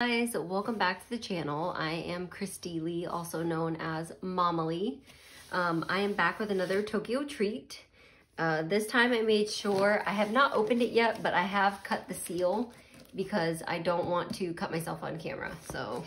guys, welcome back to the channel. I am Christy Lee, also known as Mama Lee. Um, I am back with another Tokyo treat. Uh, this time I made sure, I have not opened it yet, but I have cut the seal because I don't want to cut myself on camera. So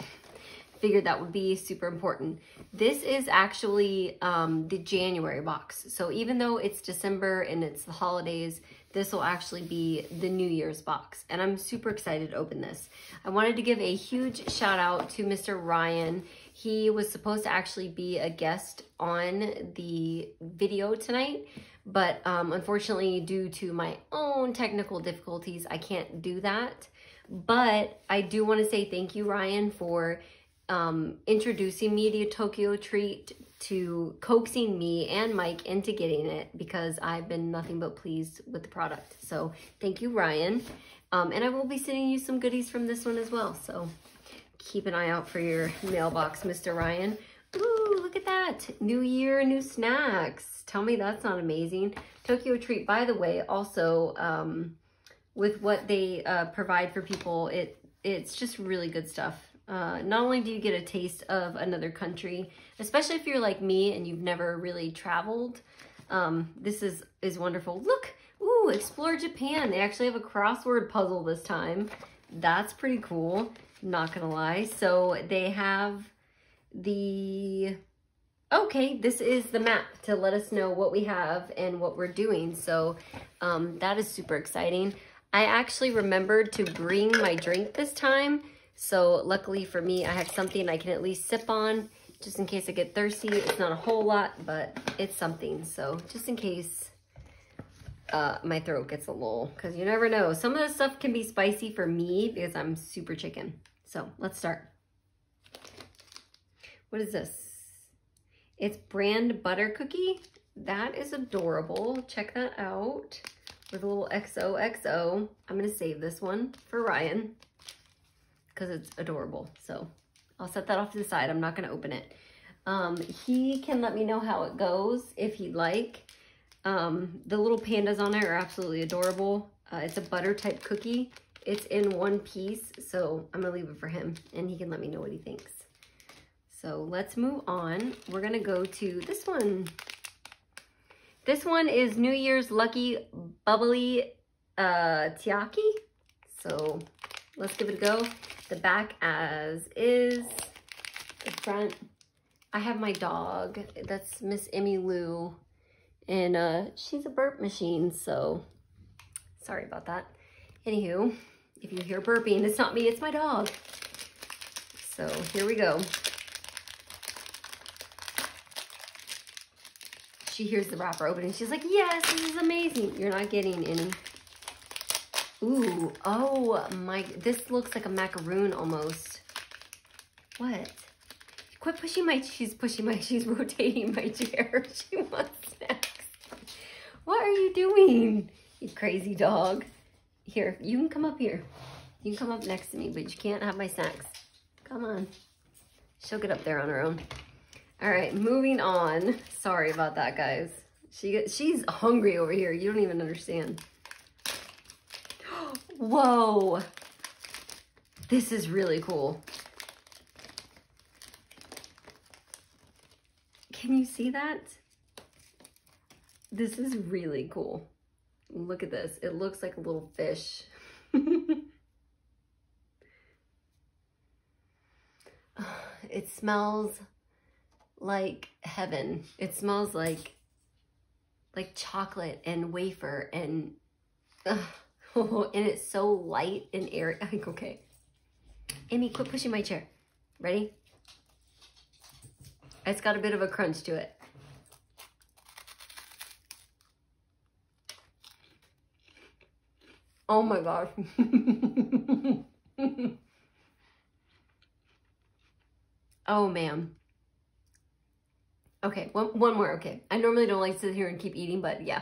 figured that would be super important. This is actually um, the January box. So even though it's December and it's the holidays, this will actually be the New Year's box. And I'm super excited to open this. I wanted to give a huge shout out to Mr. Ryan. He was supposed to actually be a guest on the video tonight, but um, unfortunately due to my own technical difficulties, I can't do that. But I do want to say thank you, Ryan, for um, introducing me to Tokyo Treat, to coaxing me and Mike into getting it because I've been nothing but pleased with the product. So thank you, Ryan. Um, and I will be sending you some goodies from this one as well. So keep an eye out for your mailbox, Mr. Ryan. Ooh, look at that. New year, new snacks. Tell me that's not amazing. Tokyo Treat, by the way, also um, with what they uh, provide for people, it it's just really good stuff. Uh, not only do you get a taste of another country, especially if you're like me and you've never really traveled, um, this is, is wonderful. Look, ooh, Explore Japan. They actually have a crossword puzzle this time. That's pretty cool, not gonna lie. So they have the, okay, this is the map to let us know what we have and what we're doing. So um, that is super exciting. I actually remembered to bring my drink this time so luckily for me, I have something I can at least sip on just in case I get thirsty. It's not a whole lot, but it's something. So just in case uh, my throat gets a little, because you never know. Some of the stuff can be spicy for me because I'm super chicken. So let's start. What is this? It's brand butter cookie. That is adorable. Check that out with a little XOXO. I'm going to save this one for Ryan because it's adorable. So I'll set that off to the side. I'm not going to open it. Um, he can let me know how it goes if he'd like. Um, the little pandas on it are absolutely adorable. Uh, it's a butter type cookie. It's in one piece, so I'm gonna leave it for him and he can let me know what he thinks. So let's move on. We're gonna go to this one. This one is New Year's Lucky Bubbly uh, Taiyaki. So let's give it a go the back as is, the front. I have my dog, that's Miss Emmy Lou, and uh, she's a burp machine, so sorry about that. Anywho, if you hear burping, it's not me, it's my dog. So here we go. She hears the wrapper opening. She's like, yes, this is amazing. You're not getting any. Ooh, oh my, this looks like a macaroon almost. What? Quit pushing my, she's pushing my, she's rotating my chair. She wants snacks. What are you doing, you crazy dog? Here, you can come up here. You can come up next to me, but you can't have my snacks. Come on. She'll get up there on her own. All right, moving on. Sorry about that, guys. She She's hungry over here. You don't even understand. Whoa. This is really cool. Can you see that? This is really cool. Look at this. It looks like a little fish. it smells like heaven. It smells like like chocolate and wafer and and it's so light and airy. Like, okay. Amy, quit pushing my chair. Ready? It's got a bit of a crunch to it. Oh my gosh. oh man. Okay, one, one more, okay. I normally don't like to sit here and keep eating, but yeah.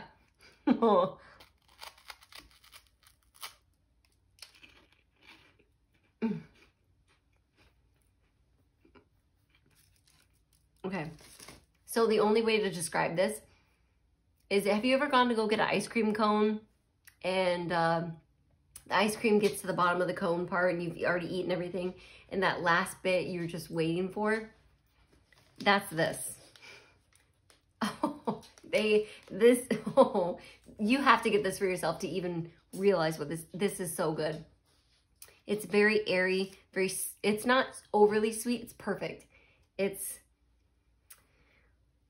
Okay. So the only way to describe this is have you ever gone to go get an ice cream cone and uh, the ice cream gets to the bottom of the cone part and you've already eaten everything and that last bit you're just waiting for. That's this. Oh, they, this, oh, you have to get this for yourself to even realize what this, this is so good. It's very airy, very, it's not overly sweet. It's perfect. It's,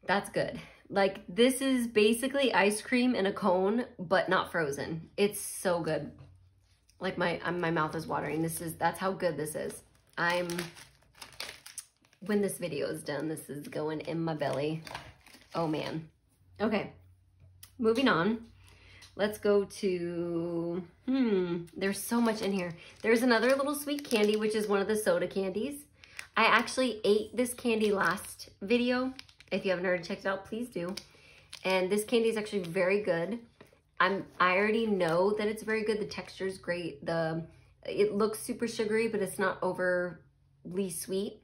that's good. Like this is basically ice cream in a cone, but not frozen. It's so good. Like my, my mouth is watering. This is, that's how good this is. I'm, when this video is done, this is going in my belly. Oh man. Okay, moving on. Let's go to, hmm, there's so much in here. There's another little sweet candy, which is one of the soda candies. I actually ate this candy last video. If you haven't already checked it out, please do. And this candy is actually very good. I'm, I already know that it's very good. The texture is great. The, it looks super sugary, but it's not overly sweet.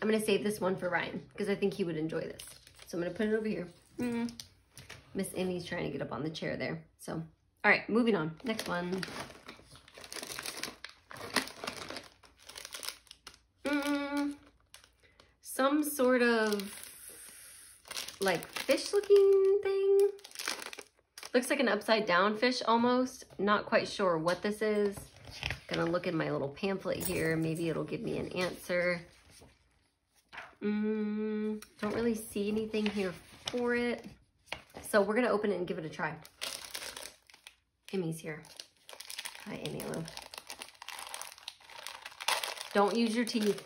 I'm gonna save this one for Ryan because I think he would enjoy this. So I'm gonna put it over here. Mm -hmm. Miss Emmy's trying to get up on the chair there. So, all right, moving on. Next one. Mm, some sort of like fish looking thing. Looks like an upside down fish almost. Not quite sure what this is. Gonna look in my little pamphlet here. Maybe it'll give me an answer. Mm, don't really see anything here for it. So we're gonna open it and give it a try. Emmy's here. Hi, Emmy Lou. Don't use your teeth.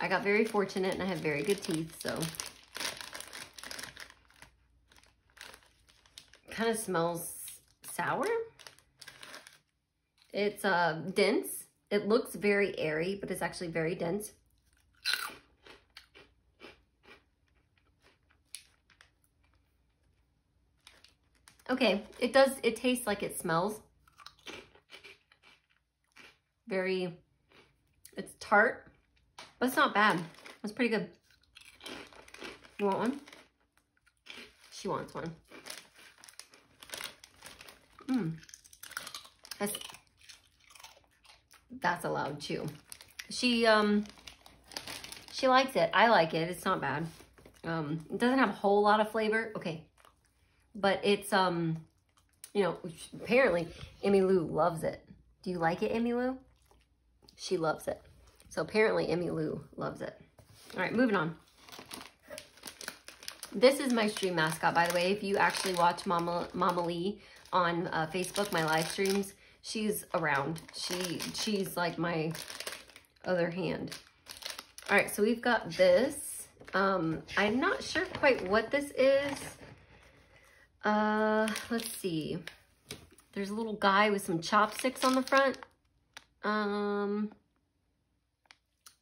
I got very fortunate and I have very good teeth, so. Kind of smells sour. It's uh, dense. It looks very airy, but it's actually very dense. Okay, it does, it tastes like it smells. Very, it's tart, but it's not bad. It's pretty good. You want one? She wants one. Mmm. That's, that's a loud chew. She, um, she likes it. I like it. It's not bad. Um, it doesn't have a whole lot of flavor. Okay, but it's, um, you know, apparently Emmy Lou loves it. Do you like it, Emmy Lou? She loves it. So apparently Emmy Lou loves it. All right, moving on. This is my stream mascot, by the way. If you actually watch Mama, Mama Lee on uh, Facebook, my live streams, she's around. She She's like my other hand. All right, so we've got this. Um, I'm not sure quite what this is. Uh, let's see. There's a little guy with some chopsticks on the front. Um,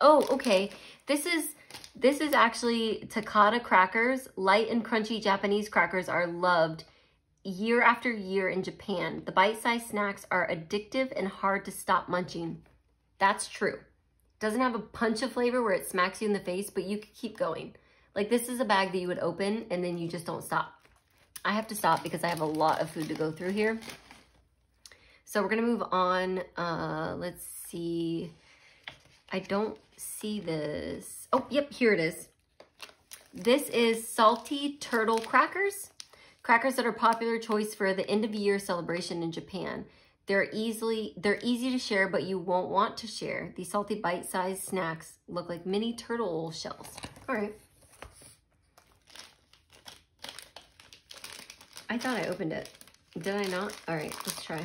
oh, okay. This is, this is actually Takata crackers. Light and crunchy Japanese crackers are loved year after year in Japan. The bite-sized snacks are addictive and hard to stop munching. That's true. Doesn't have a punch of flavor where it smacks you in the face, but you could keep going. Like this is a bag that you would open and then you just don't stop. I have to stop because I have a lot of food to go through here. So we're to move on. Uh, let's see. I don't see this. Oh, yep, here it is. This is salty turtle crackers. Crackers that are popular choice for the end of year celebration in Japan. They're easily they're easy to share, but you won't want to share. These salty bite-sized snacks look like mini turtle shells. All right. I thought I opened it. Did I not? All right, let's try.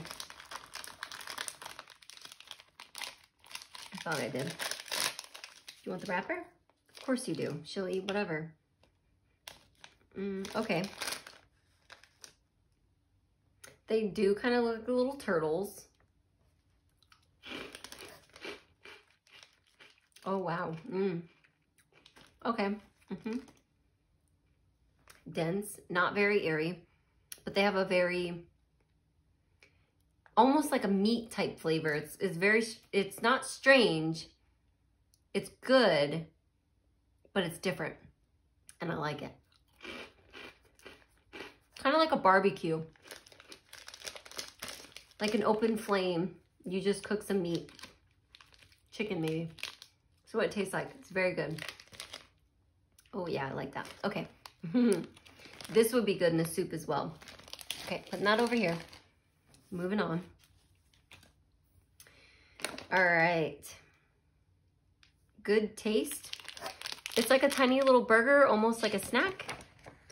I thought I did. You want the wrapper? Of course you do. She'll eat whatever. Mm, okay. They do kind of look like little turtles. Oh, wow. Mm. Okay. Mm -hmm. Dense, not very airy but they have a very, almost like a meat type flavor. It's, it's very, it's not strange. It's good, but it's different. And I like it. Kind of like a barbecue. Like an open flame. You just cook some meat. Chicken maybe. So what it tastes like. It's very good. Oh yeah, I like that. Okay. this would be good in the soup as well. Okay, putting that over here. Moving on. All right. Good taste. It's like a tiny little burger, almost like a snack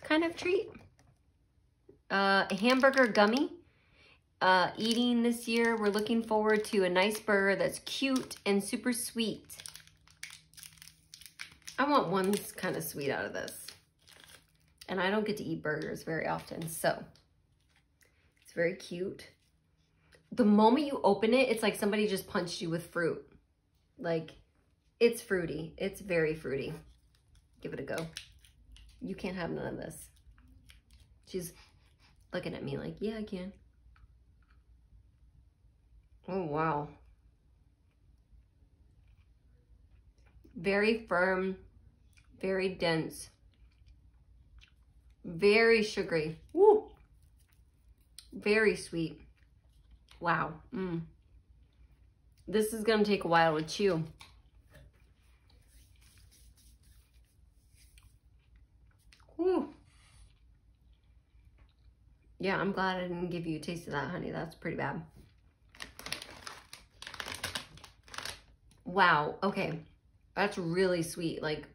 kind of treat. Uh, a hamburger gummy. Uh, eating this year, we're looking forward to a nice burger that's cute and super sweet. I want one kind of sweet out of this. And I don't get to eat burgers very often, so it's very cute. The moment you open it, it's like somebody just punched you with fruit. Like, it's fruity. It's very fruity. Give it a go. You can't have none of this. She's looking at me like, yeah, I can. Oh, wow. Very firm, very dense, very sugary. Woo! Very sweet. Wow. Mm. This is going to take a while to chew. Whew. Yeah, I'm glad I didn't give you a taste of that, honey. That's pretty bad. Wow. Okay. That's really sweet. Like,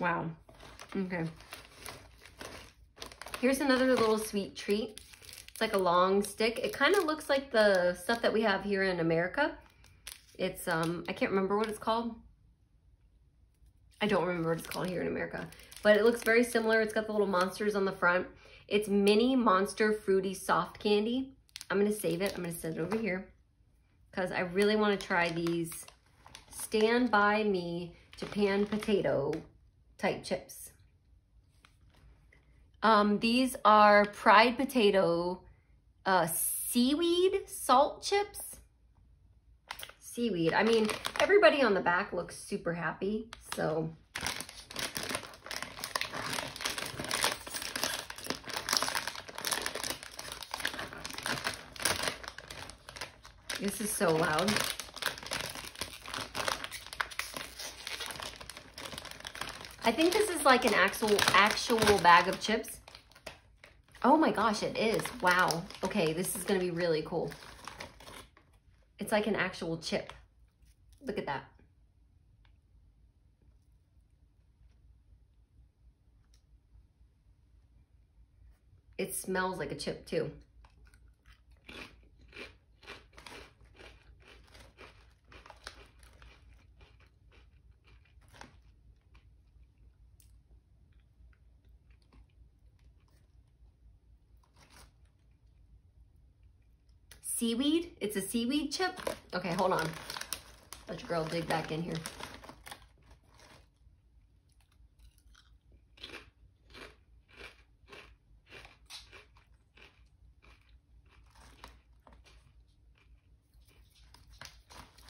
wow. Okay. Here's another little sweet treat. It's like a long stick. It kind of looks like the stuff that we have here in America. It's, um, I can't remember what it's called. I don't remember what it's called here in America, but it looks very similar. It's got the little monsters on the front. It's mini monster fruity soft candy. I'm going to save it. I'm going to set it over here because I really want to try these Stand By Me Japan potato type chips. Um, these are Pride Potato uh, seaweed salt chips. Seaweed. I mean, everybody on the back looks super happy, so... This is so loud. I think this is like an actual actual bag of chips. Oh my gosh, it is. Wow. Okay, this is going to be really cool. It's like an actual chip. Look at that. It smells like a chip too. Seaweed. It's a seaweed chip. Okay, hold on. Let your girl dig back in here.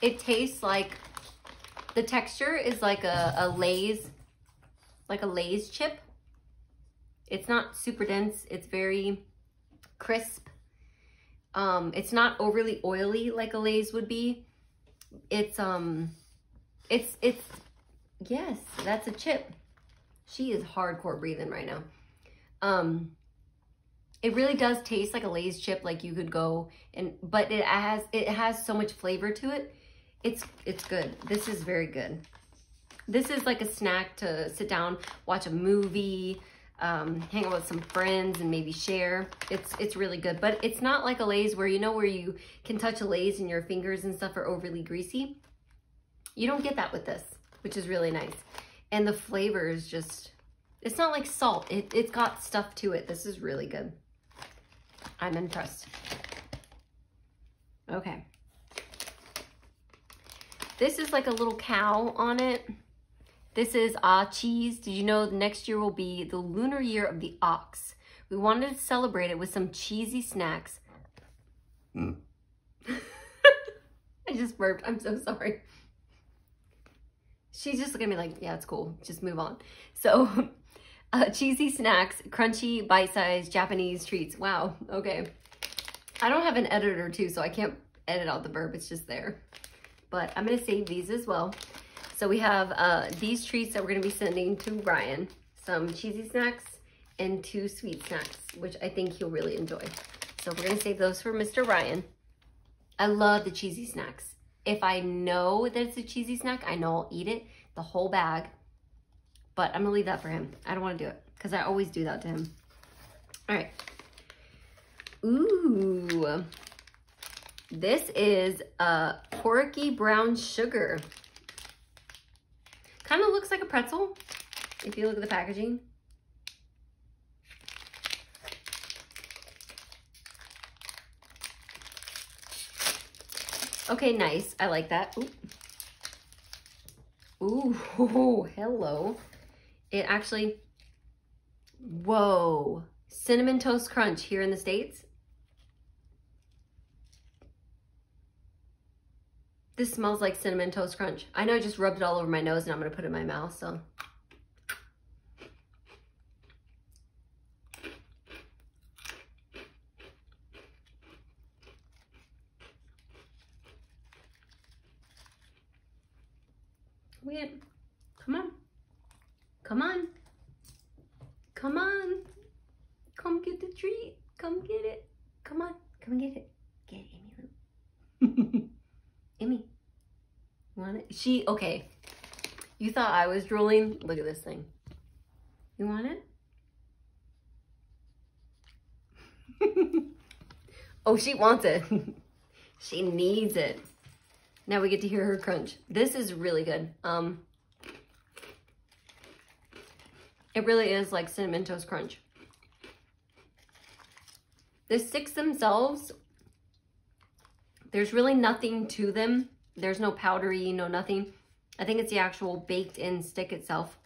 It tastes like, the texture is like a, a Lay's, like a Lay's chip. It's not super dense. It's very crisp. Um, it's not overly oily like a Lay's would be. It's, um, it's, it's, yes, that's a chip. She is hardcore breathing right now. Um, it really does taste like a Lay's chip, like you could go and, but it has, it has so much flavor to it. It's, it's good. This is very good. This is like a snack to sit down, watch a movie, um, hang out with some friends and maybe share. It's it's really good, but it's not like a Lay's where you know where you can touch a Lay's and your fingers and stuff are overly greasy. You don't get that with this, which is really nice. And the flavor is just, it's not like salt. It, it's got stuff to it. This is really good. I'm impressed. Okay. This is like a little cow on it. This is Ah Cheese. Did you know next year will be the lunar year of the ox? We wanted to celebrate it with some cheesy snacks. Mm. I just burped. I'm so sorry. She's just looking at me like, yeah, it's cool. Just move on. So Uh, cheesy snacks, crunchy, bite-sized Japanese treats. Wow, okay. I don't have an editor too, so I can't edit out the burp. It's just there. But I'm going to save these as well. So we have uh, these treats that we're going to be sending to Ryan. Some cheesy snacks and two sweet snacks, which I think he'll really enjoy. So we're going to save those for Mr. Ryan. I love the cheesy snacks. If I know that it's a cheesy snack, I know I'll eat it, the whole bag. But I'm going to leave that for him. I don't want to do it because I always do that to him. All right. Ooh. This is a porky brown sugar. Kind of looks like a pretzel if you look at the packaging. Okay, nice. I like that. Ooh, Ooh hello. It actually, whoa. Cinnamon Toast Crunch here in the States. This smells like Cinnamon Toast Crunch. I know I just rubbed it all over my nose and I'm to put it in my mouth, so. Wait, come on. Come on. Come on. Come get the treat. Come get it. Come on. Come get it. Get it, Amy. Amy. Want it? She, okay. You thought I was drooling? Look at this thing. You want it? oh, she wants it. she needs it. Now we get to hear her crunch. This is really good. Um, it really is like Cinnamon Toast Crunch. The sticks themselves, there's really nothing to them. There's no powdery, no nothing. I think it's the actual baked in stick itself.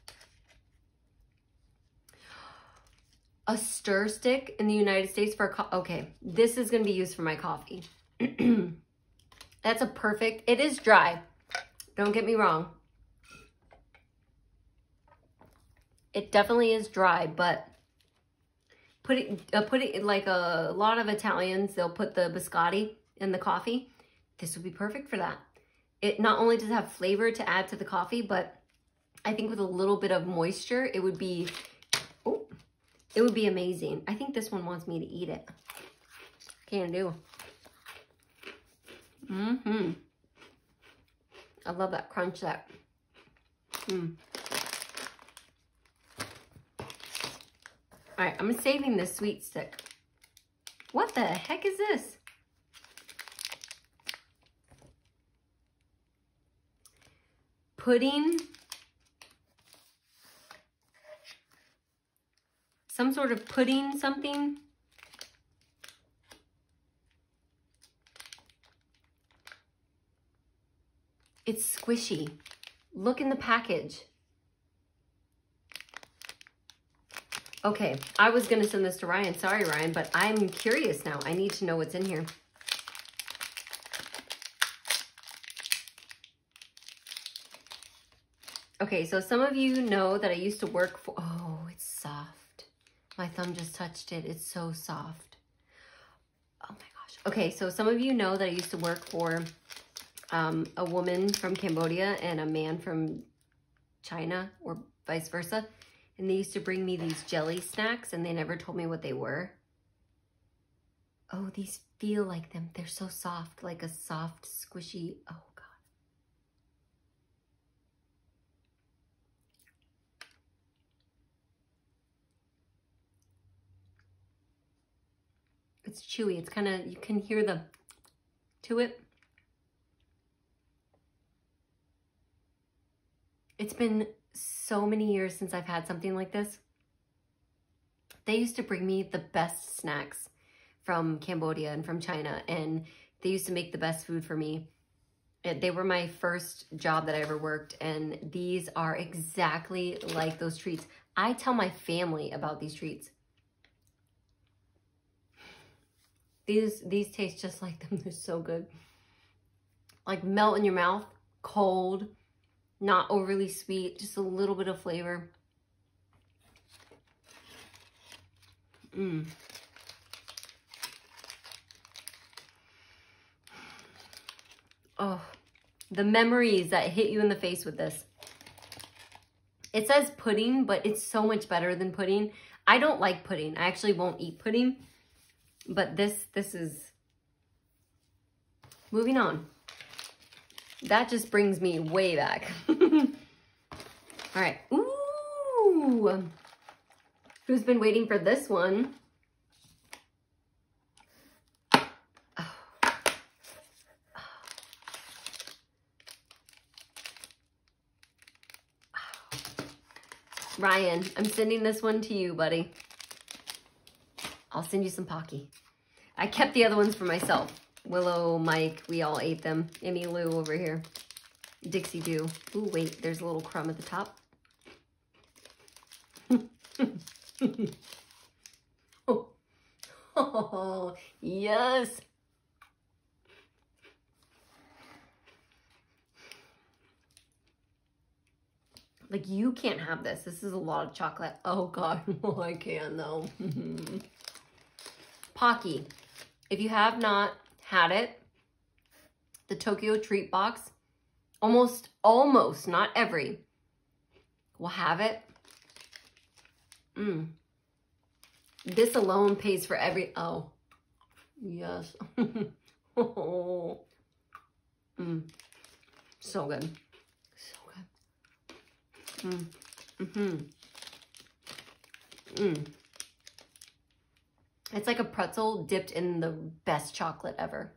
A stir stick in the United States for, a okay, this is going to be used for my coffee. That's a perfect, it is dry. Don't get me wrong. It definitely is dry, but put it, uh, put it like a lot of Italians, they'll put the biscotti in the coffee. This would be perfect for that. It not only does it have flavor to add to the coffee, but I think with a little bit of moisture, it would be, oh, it would be amazing. I think this one wants me to eat it. Can do. Mm-hmm. I love that crunch that. Mm. All right, I'm saving this sweet stick. What the heck is this? Pudding, some sort of pudding something. It's squishy. Look in the package. Okay, I was to send this to Ryan. Sorry, Ryan, but I'm curious now. I need to know what's in here. Okay, so some of you know that I used to work for, oh, it's soft. My thumb just touched it. It's so soft. Oh my gosh. Okay, so some of you know that I used to work for um, a woman from Cambodia and a man from China or vice versa. And they used to bring me these jelly snacks and they never told me what they were. Oh, these feel like them. They're so soft, like a soft, squishy, oh It's chewy. It's kind of, you can hear the to it. It's been so many years since I've had something like this. They used to bring me the best snacks from Cambodia and from China, and they used to make the best food for me. They were my first job that I ever worked, and these are exactly like those treats. I tell my family about these treats. These, these taste just like them. They're so good. Like melt in your mouth, cold, not overly sweet, just a little bit of flavor. Mm. Oh, the memories that hit you in the face with this. It says pudding, but it's so much better than pudding. I don't like pudding. I actually won't eat pudding. But this, this is... Moving on. That just brings me way back. All right. Ooh. Who's been waiting for this one? Oh. Oh. Oh. Ryan, I'm sending this one to you, buddy. I'll send you some Pocky. I kept the other ones for myself. Willow, Mike, we all ate them. Emmy Lou over here. Dixie Doo. Ooh, wait, there's a little crumb at the top. oh. oh, yes. Like, you can't have this. This is a lot of chocolate. Oh, God. Oh, I can, though. Pocky. If you have not had it, the Tokyo Treat Box, almost, almost, not every, will have it. Mmm. This alone pays for every, oh, yes. oh. Mmm. So good. Mm. Mm-hmm. Mm. It's like a pretzel dipped in the best chocolate ever.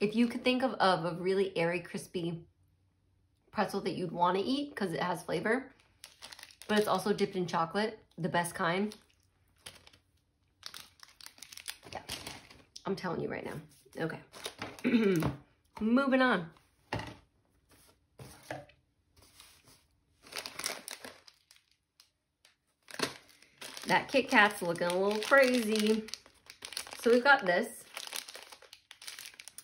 If you could think of, of a really airy, crispy pretzel that you'd want to eat because it has flavor, but it's also dipped in chocolate, the best kind. Yeah, I'm telling you right now. Okay. Moving on. That Kit Kat's looking a little crazy. So we've got this.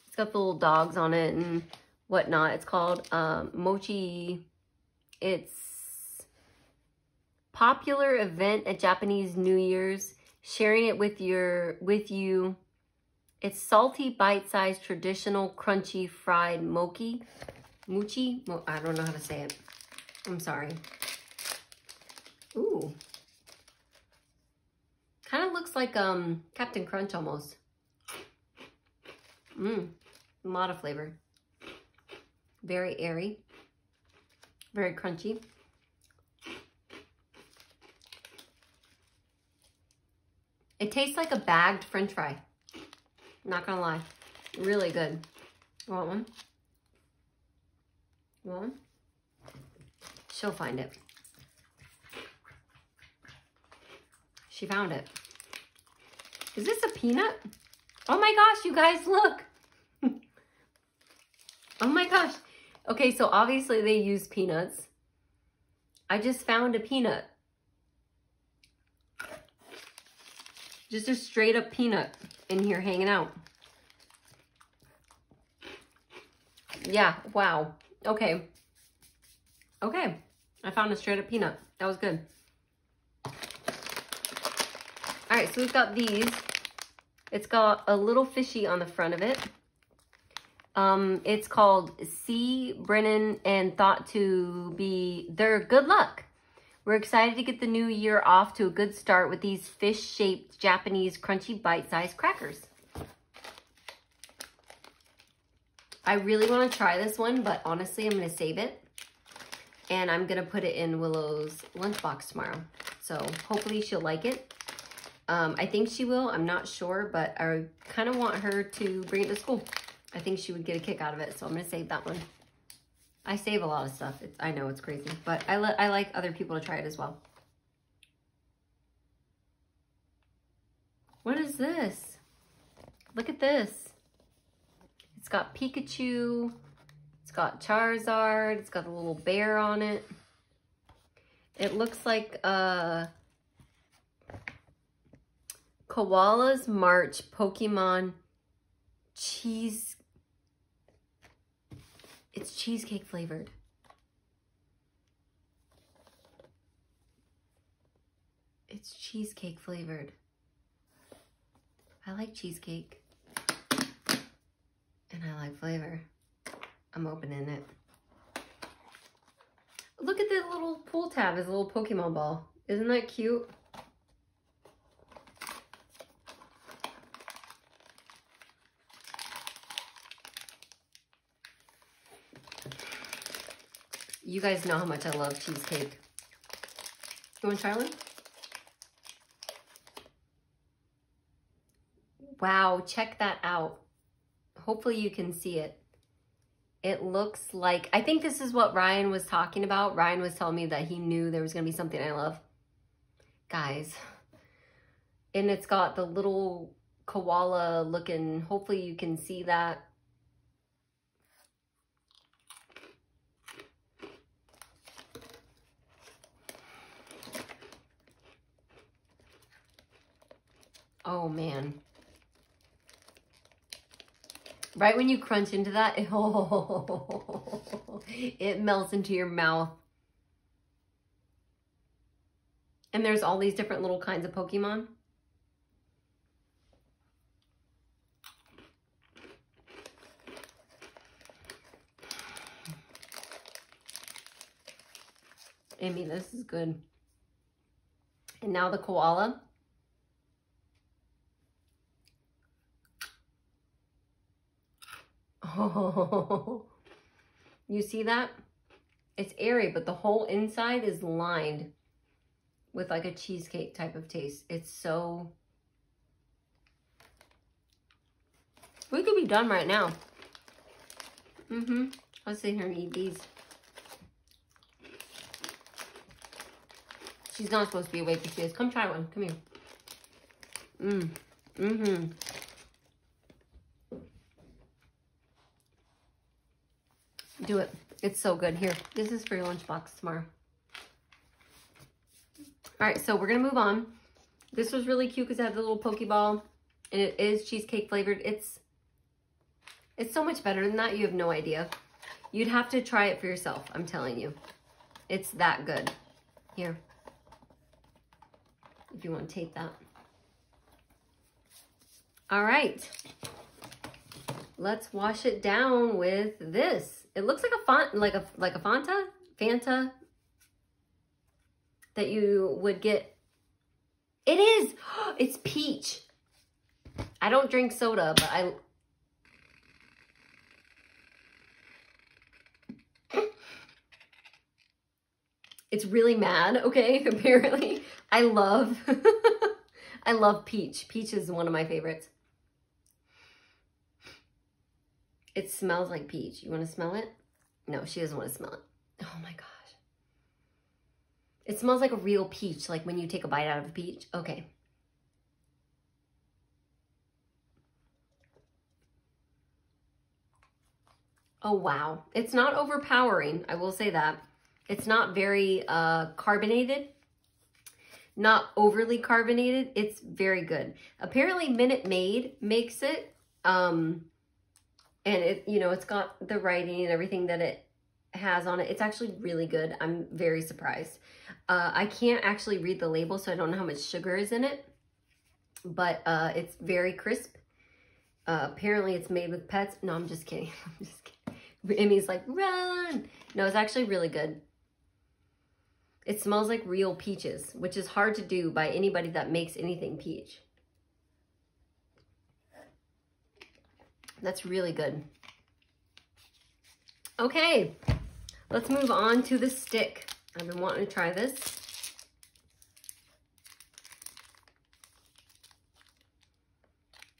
It's got the little dogs on it and whatnot. It's called um, Mochi. It's popular event at Japanese New Year's. Sharing it with your with you. It's salty, bite-sized, traditional, crunchy, fried mochi. Mochi? Well, I don't know how to say it. I'm sorry. Ooh. Kind of looks like um Captain Crunch almost. Mmm, a lot of flavor. Very airy, very crunchy. It tastes like a bagged french fry. Not gonna lie. Really good. You want one? You want one? She'll find it. She found it. Is this a peanut? Oh my gosh, you guys, look. oh my gosh. Okay, so obviously they use peanuts. I just found a peanut. Just a straight up peanut in here hanging out. Yeah, wow. Okay. Okay. I found a straight up peanut. That was good. All right, so we've got these. It's got a little fishy on the front of it. Um, it's called C. Brennan and thought to be their good luck. We're excited to get the new year off to a good start with these fish-shaped Japanese crunchy bite-sized crackers. I really want to try this one, but honestly, I'm going to save it. And I'm going to put it in Willow's lunchbox tomorrow. So hopefully she'll like it. Um, I think she will. I'm not sure, but I kind of want her to bring it to school. I think she would get a kick out of it, so I'm going to save that one. I save a lot of stuff. It's, I know it's crazy, but I, I like other people to try it as well. What is this? Look at this. It's got Pikachu. It's got Charizard. It's got a little bear on it. It looks like uh, Koala's March Pokemon cheese. It's cheesecake flavored. It's cheesecake flavored. I like cheesecake. And I like flavor. I'm opening it. Look at the little pull tab, his little Pokemon ball. Isn't that cute? You guys know how much I love cheesecake. You want to try one? Wow, check that out. Hopefully you can see it. It looks like, I think this is what Ryan was talking about. Ryan was telling me that he knew there was going to be something I love. Guys. And it's got the little koala looking, hopefully you can see that. Oh man. Right when you crunch into that, it, oh, it melts into your mouth. And there's all these different little kinds of Pokemon. Amy, this is good. And now the koala. You see that? It's airy, but the whole inside is lined with like a cheesecake type of taste. It's so... We could be done right now. Mm-hmm. Let's sit here and eat these. She's not supposed to be awake, but she is. Come try one. Come here. Mmm. Mm-hmm. Do it. It's so good. Here, this is for your lunchbox tomorrow. All right, so we're going to move on. This was really cute because it had the little Pokeball, and it is cheesecake flavored. It's, it's so much better than that. You have no idea. You'd have to try it for yourself, I'm telling you. It's that good. Here. If you want to tape that. All right. Let's wash it down with this. It looks like a font, like a like a Fanta, Fanta that you would get. It is. It's peach. I don't drink soda, but I. It's really mad, okay? Apparently. I love, I love peach. Peach is one of my favorites. It smells like peach. You want to smell it? No, she doesn't want to smell it. Oh my gosh. It smells like a real peach, like when you take a bite out of a peach. Okay. Oh, wow. It's not overpowering. I will say that. It's not very uh, carbonated. Not overly carbonated. It's very good. Apparently, Minute Maid makes it. Um, and it, you know, it's got the writing and everything that it has on it. It's actually really good. I'm very surprised. Uh, I can't actually read the label, so I don't know how much sugar is in it, but uh, it's very crisp. Uh, apparently it's made with pets. No, I'm just kidding. I'm just kidding. Emmy's like, run. No, it's actually really good. It smells like real peaches, which is hard to do by anybody that makes anything peach. That's really good. Okay, let's move on to the stick. I've been wanting to try this.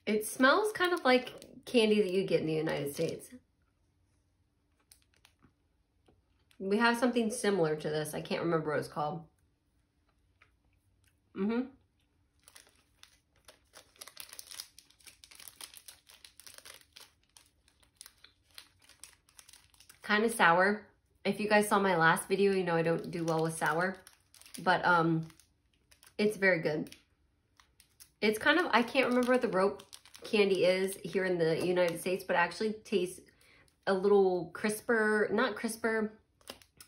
It smells kind of like candy that you get in the United States. We have something similar to this. I can't remember what it's called. Mm-hmm. Kind of sour. If you guys saw my last video, you know I don't do well with sour, but um, it's very good. It's kind of, I can't remember what the rope candy is here in the United States, but actually tastes a little crisper, not crisper,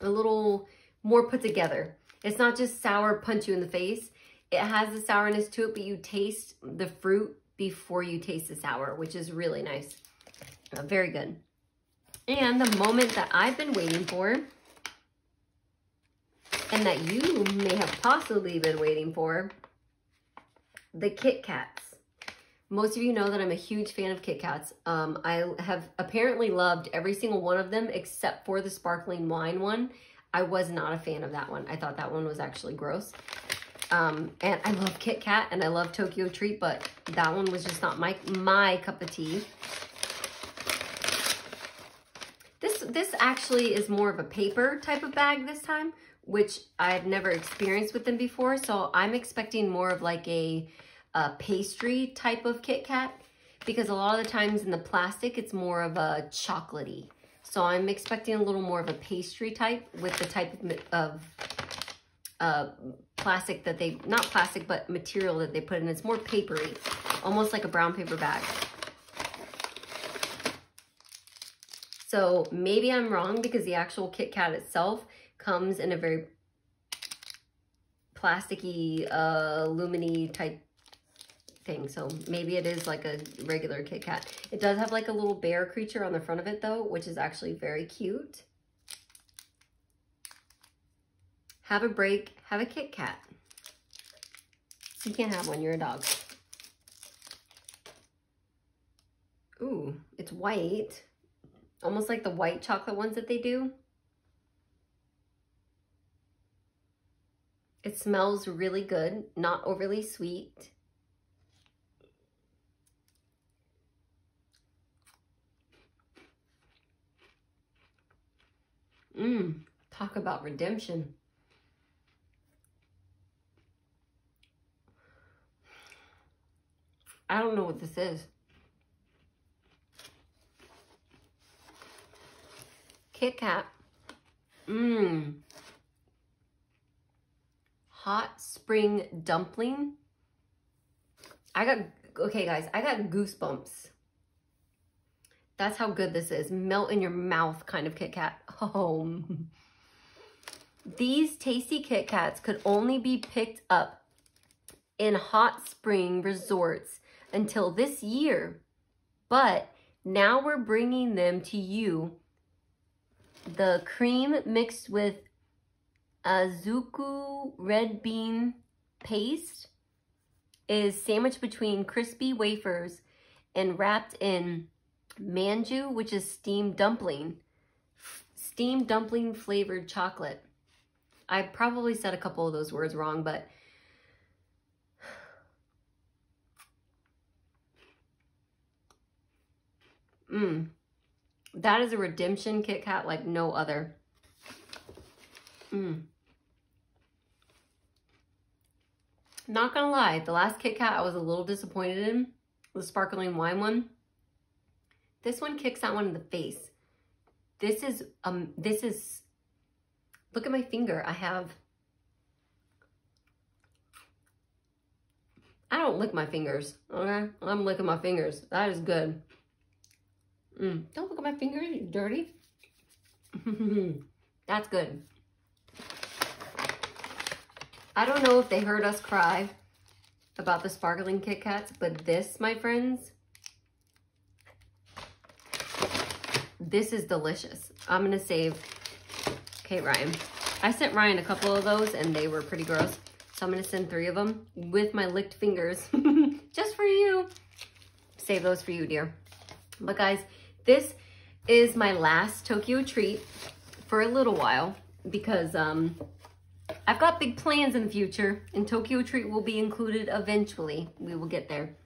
a little more put together. It's not just sour, punch you in the face. It has the sourness to it, but you taste the fruit before you taste the sour, which is really nice. Very good. And the moment that I've been waiting for, and that you may have possibly been waiting for, the Kit Kats. Most of you know that I'm a huge fan of Kit Kats. Um, I have apparently loved every single one of them except for the sparkling wine one. I was not a fan of that one. I thought that one was actually gross. Um, and I love Kit Kat and I love Tokyo Treat, but that one was just not my, my cup of tea. This, actually is more of a paper type of bag this time, which I've never experienced with them before. So I'm expecting more of like a, a pastry type of Kit Kat because a lot of the times in the plastic, it's more of a chocolatey. So I'm expecting a little more of a pastry type with the type of, of uh, plastic that they, not plastic, but material that they put in. It's more papery, almost like a brown paper bag. So maybe I'm wrong because the actual Kit Kat itself comes in a very plasticky, uh, aluminy type thing. So maybe it is like a regular Kit Kat. It does have like a little bear creature on the front of it though, which is actually very cute. Have a break, have a Kit Kat. You can't have one, you're a dog. Ooh, it's white. Almost like the white chocolate ones that they do. It smells really good, not overly sweet. Mmm, talk about redemption. I don't know what this is. Kit Kat. Mmm hot spring dumpling. I got, okay guys, I got goosebumps. That's how good this is. Melt in your mouth kind of Kit Kat. Oh. These tasty Kit Kats could only be picked up in hot spring resorts until this year. But now we're bringing them to you. The cream mixed with Azuki red bean paste is sandwiched between crispy wafers and wrapped in manju, which is steamed dumpling. Steamed dumpling flavored chocolate. I probably said a couple of those words wrong, but Mmm. That is a redemption Kit Kat like no other. Mmm. Not gonna lie, the last Kit Kat I was a little disappointed in, the sparkling wine one. This one kicks that one in the face. This is, um, this is, look at my finger. I have, I don't lick my fingers, okay? I'm licking my fingers. That is good. Mm, don't look at my fingers, you dirty. That's good. I don't know if they heard us cry about the sparkling Kit Kats, but this, my friends, this is delicious. I'm going to save, okay, Ryan. I sent Ryan a couple of those and they were pretty gross. So I'm going to send three of them with my licked fingers just for you. Save those for you, dear. But guys, this is my last Tokyo treat for a little while because um, I've got big plans in the future, and Tokyo Treat will be included eventually. We will get there.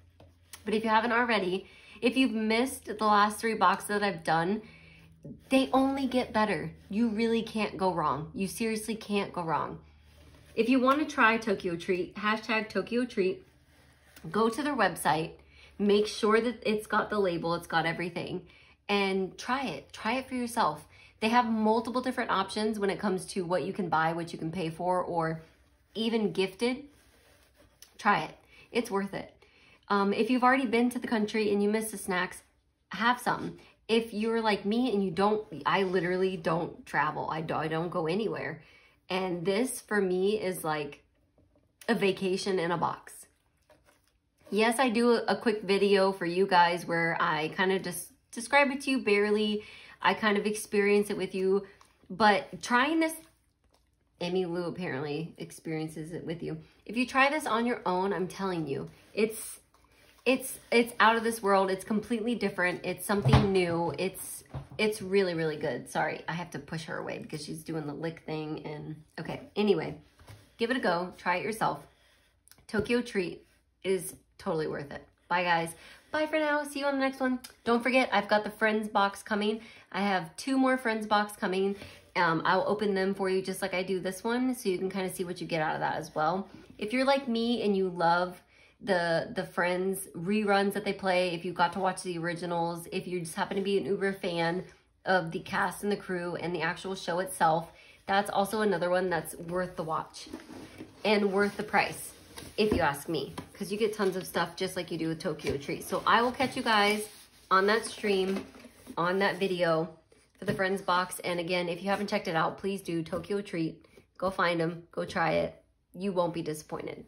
But if you haven't already, if you've missed the last three boxes that I've done, they only get better. You really can't go wrong. You seriously can't go wrong. If you want to try Tokyo Treat, hashtag Tokyo Treat, go to their website, make sure that it's got the label, it's got everything, and try it. Try it for yourself. They have multiple different options when it comes to what you can buy, what you can pay for, or even gifted. Try it. It's worth it. Um, if you've already been to the country and you miss the snacks, have some. If you're like me and you don't, I literally don't travel. I don't, I don't go anywhere. And this for me is like a vacation in a box. Yes, I do a quick video for you guys where I kind of just describe it to you barely. I kind of experience it with you. But trying this, Amy Lou apparently experiences it with you. If you try this on your own, I'm telling you, it's it's it's out of this world. It's completely different. It's something new. It's it's really really good. Sorry, I have to push her away because she's doing the lick thing and okay. Anyway, give it a go. Try it yourself. Tokyo Treat is totally worth it. Bye guys. Bye for now. See you on the next one. Don't forget, I've got the Friends box coming. I have two more Friends box coming. Um, I'll open them for you just like I do this one so you can kind of see what you get out of that as well. If you're like me and you love the the Friends reruns that they play, if you got to watch the originals, if you just happen to be an uber fan of the cast and the crew and the actual show itself, that's also another one that's worth the watch and worth the price, if you ask me, because you get tons of stuff just like you do with Tokyo Treat. So I will catch you guys on that stream, on that video for the Friends box. And again, if you haven't checked it out, please do Tokyo Treat. Go find them. Go try it. You won't be disappointed.